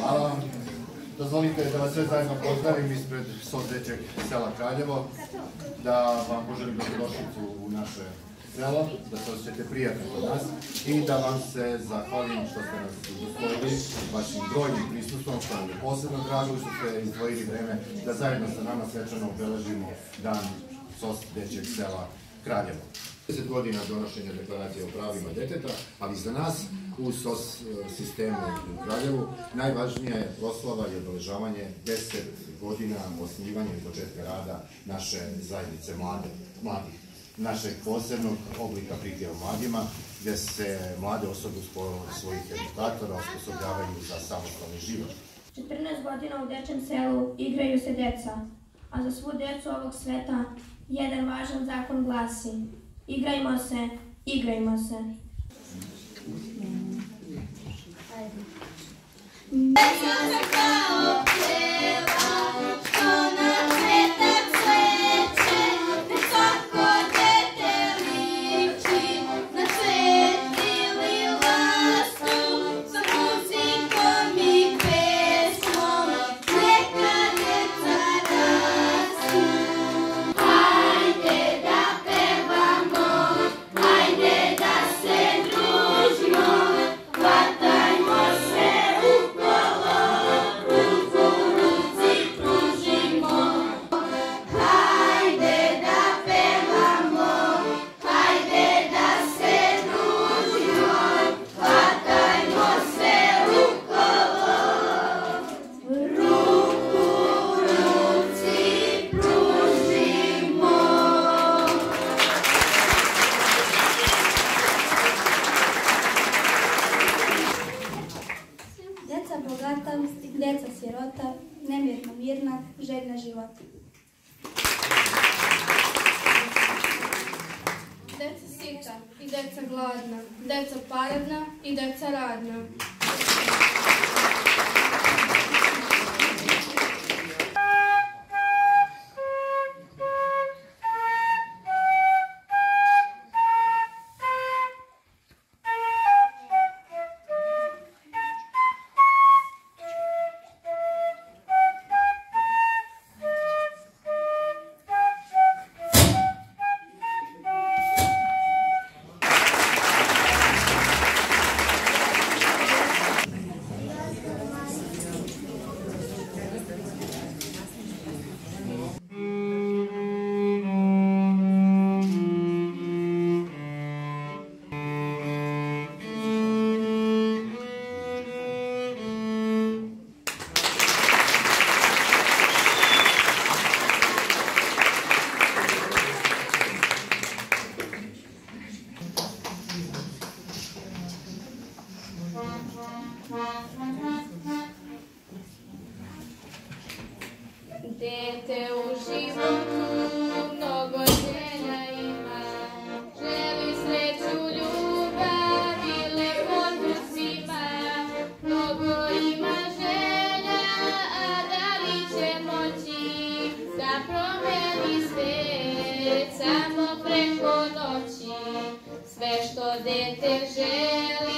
Hvala vam. Dozvolite da vas sve zajedno pozdravim ispred Sozdećeg sela Kraljevo, da vam poželim dobrodošlicu u naše selo, da se osjećate prijatno kod nas i da vam se zahvalim što ste nas udostojili vašim brojnim prisustvom, što nam je posebno drago i što ste izdvojili vreme da zajedno sa nama svečano obeležimo dan Sozdećeg sela Kraljevo. 10 godina donošenja deklaracije o pravima deteta, ali za nas u SOS sistemu u Kraljevu najvažnija je proslava i obeležavanje 10 godina osnivanja i početka rada naše zajednice mlade, mladih, našeg posebnog oblika prike o mladima, gde se mlade osobe uz svojih edukatora osposobljavaju za samostalni život. 14 godina u dečjem selu igraju se deca, a za svu decu ovog sveta jedan važan zakon glasi Igrajmo se, igrajmo se. Deca kao nemirna mirna, željna života. Deca sita i deca gladna, deca paradna i deca radna. Dete u životu mnogo želja ima, želi sreću ljubav i lepotu svima. Mnogo ima želja, a da li će moći da promeni svet samo preko noći. Sve što dete želi,